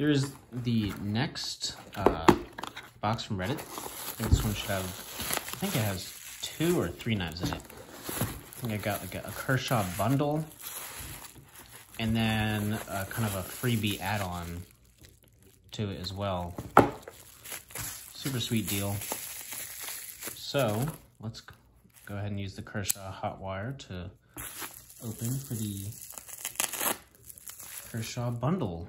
Here's the next uh, box from Reddit. This one should have, I think it has two or three knives in it. I think I got like a, a Kershaw bundle and then a, kind of a freebie add-on to it as well. Super sweet deal. So let's go ahead and use the Kershaw hot wire to open for the Kershaw bundle.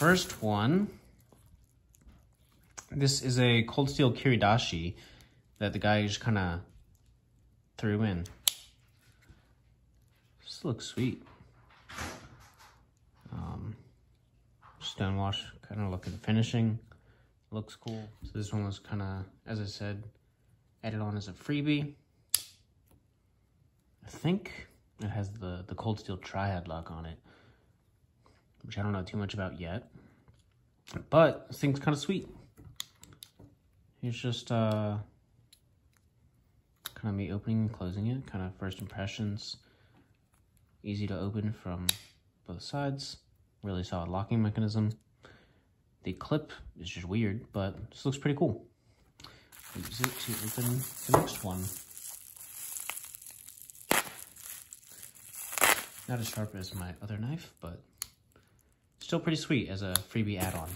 First one, this is a Cold Steel Kiridashi that the guy just kind of threw in. This looks sweet. Um, stonewash, kind of look at the finishing. Looks cool. So this one was kind of, as I said, added on as a freebie. I think it has the, the Cold Steel Triad lock on it, which I don't know too much about yet. But this thing's kind of sweet. It's just uh, kind of me opening and closing it, kind of first impressions. Easy to open from both sides. Really solid locking mechanism. The clip is just weird, but this looks pretty cool. Use it to open the next one. Not as sharp as my other knife, but still pretty sweet as a freebie add-on.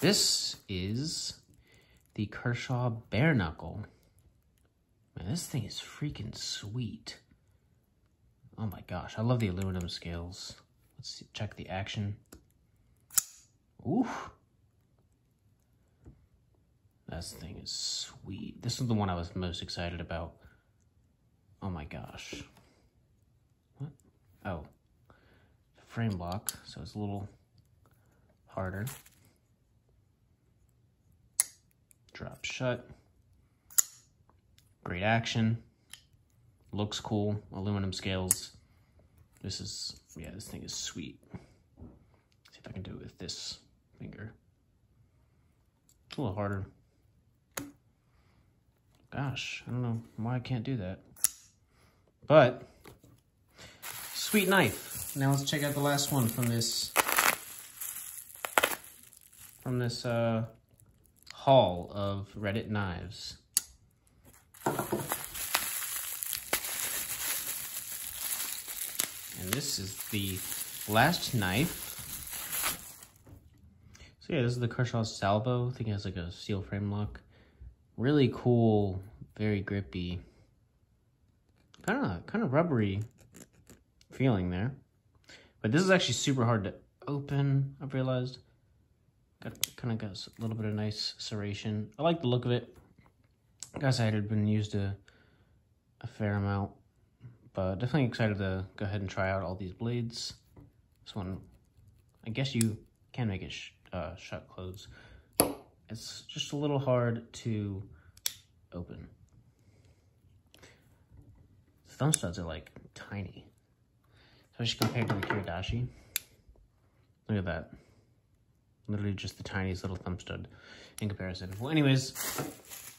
This is the Kershaw Bare Knuckle. Man, this thing is freaking sweet. Oh my gosh, I love the aluminum scales. Let's see, check the action. Ooh. This thing is sweet. This is the one I was most excited about. Oh my gosh. What? Oh. Frame lock, so it's a little harder. Drop shut. Great action. Looks cool. Aluminum scales. This is, yeah, this thing is sweet. Let's see if I can do it with this finger. It's a little harder. Gosh, I don't know why I can't do that. But, sweet knife. Now let's check out the last one from this, from this uh, haul of Reddit knives. And this is the last knife. So yeah, this is the Kershaw Salvo. I think it has like a steel frame lock. Really cool, very grippy. Kind of, kind of rubbery feeling there. But this is actually super hard to open, I've realized. Got kind of got a little bit of nice serration. I like the look of it. Guess I had been used a, a fair amount. But definitely excited to go ahead and try out all these blades. This one, I guess you can make it sh uh, shut close. It's just a little hard to open. Thumb studs are like tiny, especially compared to the Kiridashi. Look at that. Literally just the tiniest little thumb stud in comparison. Well, anyways,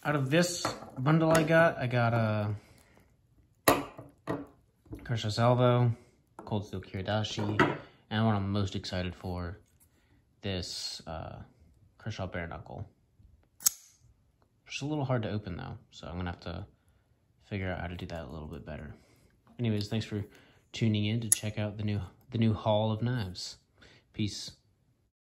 out of this bundle I got, I got a Kershaw Salvo, Cold Steel Kiridashi, and what I'm most excited for, this uh, Kershaw Bare Knuckle. It's a little hard to open though, so I'm gonna have to figure out how to do that a little bit better. Anyways, thanks for tuning in to check out the new the new haul of knives. Peace.